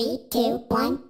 Three, two, one,